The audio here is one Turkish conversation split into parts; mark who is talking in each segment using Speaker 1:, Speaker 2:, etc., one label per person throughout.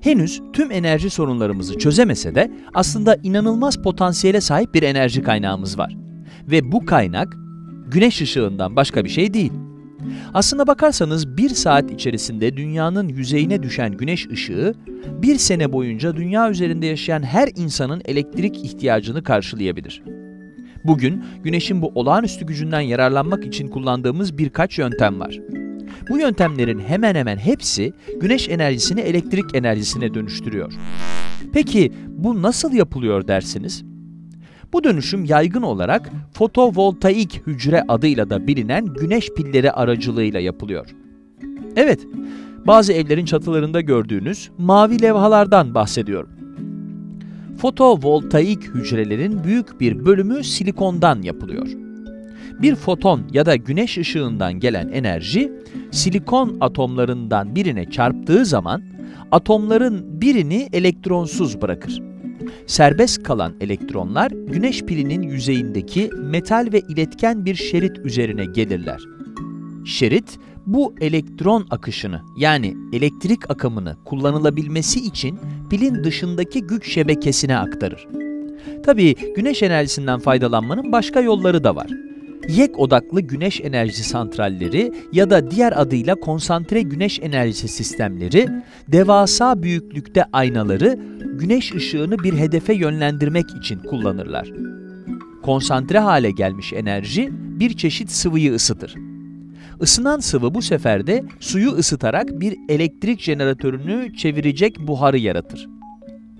Speaker 1: Henüz tüm enerji sorunlarımızı çözemese de aslında inanılmaz potansiyele sahip bir enerji kaynağımız var. Ve bu kaynak güneş ışığından başka bir şey değil. Aslına bakarsanız bir saat içerisinde dünyanın yüzeyine düşen güneş ışığı, bir sene boyunca dünya üzerinde yaşayan her insanın elektrik ihtiyacını karşılayabilir. Bugün güneşin bu olağanüstü gücünden yararlanmak için kullandığımız birkaç yöntem var. Bu yöntemlerin hemen hemen hepsi güneş enerjisini elektrik enerjisine dönüştürüyor. Peki bu nasıl yapılıyor dersiniz? Bu dönüşüm yaygın olarak fotovoltaik hücre adıyla da bilinen güneş pilleri aracılığıyla yapılıyor. Evet, bazı evlerin çatılarında gördüğünüz mavi levhalardan bahsediyorum. Fotovoltaik hücrelerin büyük bir bölümü silikondan yapılıyor. Bir foton ya da güneş ışığından gelen enerji, silikon atomlarından birine çarptığı zaman atomların birini elektronsuz bırakır. Serbest kalan elektronlar güneş pilinin yüzeyindeki metal ve iletken bir şerit üzerine gelirler. Şerit, bu elektron akışını yani elektrik akımını kullanılabilmesi için pilin dışındaki güç şebekesine aktarır. Tabii güneş enerjisinden faydalanmanın başka yolları da var. Yek odaklı güneş enerji santralleri ya da diğer adıyla konsantre güneş enerjisi sistemleri, devasa büyüklükte aynaları güneş ışığını bir hedefe yönlendirmek için kullanırlar. Konsantre hale gelmiş enerji bir çeşit sıvıyı ısıtır. Isınan sıvı bu sefer de suyu ısıtarak bir elektrik jeneratörünü çevirecek buharı yaratır.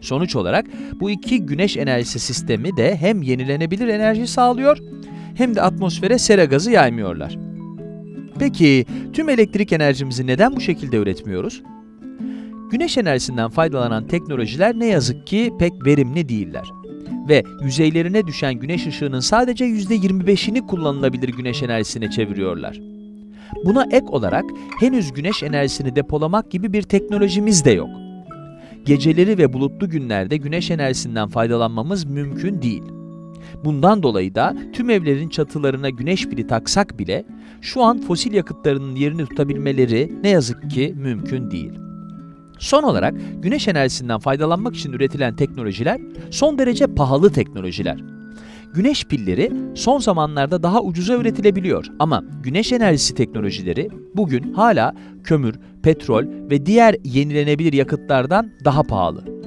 Speaker 1: Sonuç olarak bu iki güneş enerjisi sistemi de hem yenilenebilir enerji sağlıyor hem de atmosfere sera gazı yaymıyorlar. Peki tüm elektrik enerjimizi neden bu şekilde üretmiyoruz? Güneş enerjisinden faydalanan teknolojiler ne yazık ki pek verimli değiller. Ve yüzeylerine düşen güneş ışığının sadece %25'ini kullanılabilir güneş enerjisine çeviriyorlar. Buna ek olarak henüz güneş enerjisini depolamak gibi bir teknolojimiz de yok. Geceleri ve bulutlu günlerde güneş enerjisinden faydalanmamız mümkün değil. Bundan dolayı da tüm evlerin çatılarına güneş pili taksak bile şu an fosil yakıtlarının yerini tutabilmeleri ne yazık ki mümkün değil. Son olarak güneş enerjisinden faydalanmak için üretilen teknolojiler son derece pahalı teknolojiler. Güneş pilleri son zamanlarda daha ucuza üretilebiliyor ama güneş enerjisi teknolojileri bugün hala kömür, petrol ve diğer yenilenebilir yakıtlardan daha pahalı.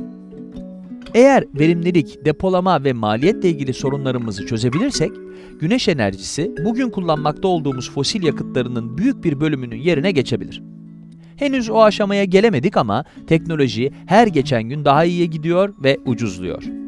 Speaker 1: Eğer verimlilik, depolama ve maliyetle ilgili sorunlarımızı çözebilirsek, güneş enerjisi bugün kullanmakta olduğumuz fosil yakıtlarının büyük bir bölümünün yerine geçebilir. Henüz o aşamaya gelemedik ama teknoloji her geçen gün daha iyiye gidiyor ve ucuzluyor.